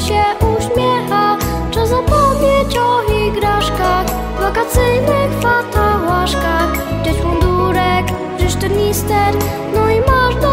się uśmiecha Czas zapomnieć o igraszkach Wakacyjnych fatałaszkach. Dzieć mundurek, gdzieś tornister No i masz do